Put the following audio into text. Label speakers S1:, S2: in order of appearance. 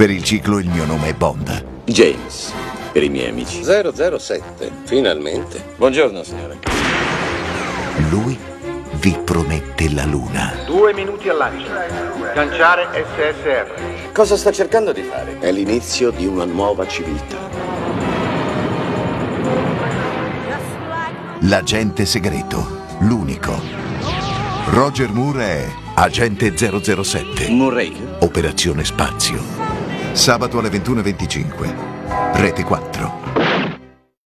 S1: Per il ciclo il mio nome è Bond.
S2: James, per i miei amici.
S3: 007, finalmente.
S2: Buongiorno, signore.
S1: Lui vi promette la luna.
S4: Due minuti al lancio. Lanciare SSR.
S2: Cosa sta cercando di fare?
S3: È l'inizio di una nuova civiltà.
S1: L'agente segreto. L'unico. Roger Moore è agente 007.
S2: Murray.
S1: Operazione Spazio. Sabato alle 21.25. Rete 4.